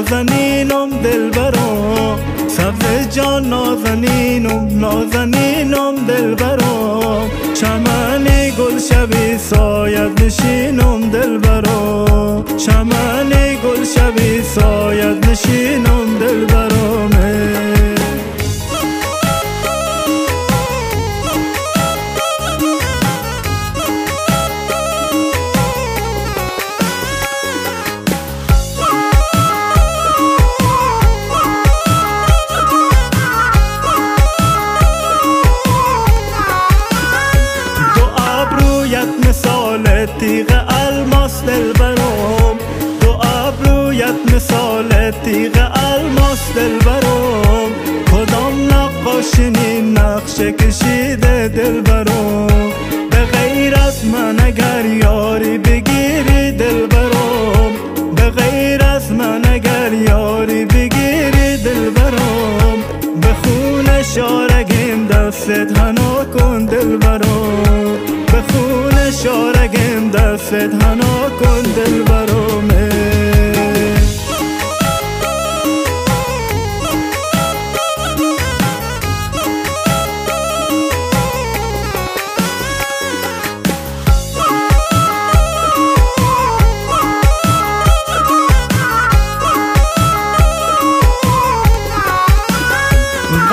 نازنینم دل برا سبز جان نازنینم نازنینم دل برا چمنی گل شبی ساید نشینم دل برا چمنی گل شبی ساید نشینم تیغ الماس دل برام. دو ابرویت مثال تیغ الماس دل برام. کدام نقاشینی نقشه کشیده دل برام؟ به غیر از من اگر یاری بگیری دل برام. به غیر از من اگر یاری بگیری دل برام. به خون شارگیم دستت هنا کن دل برام. به خون شارگیم دستت هنا کن دل برامه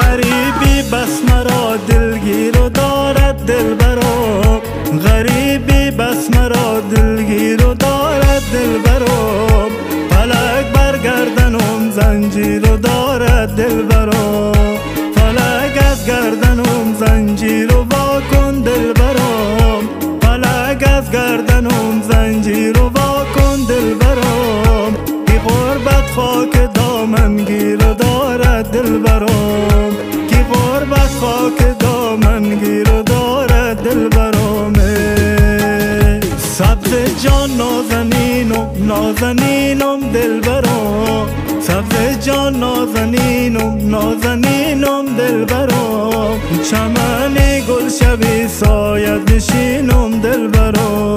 غریبی بس مرا دلگیر و دارد دل فلک از گردنم زنجیر و واکن دل برام. فلک از گردنم زنجیر و واکن دل برام. بی غربت خاک دامن گیر و دارد دل برام. کی غربت خاک دامن گیر و دارد دل برامه. سبز جان نازنینم نازنینم دل برام سبز جان نازنینم نازنینم دل برام چمن گل شبی ساید نشینم دل برام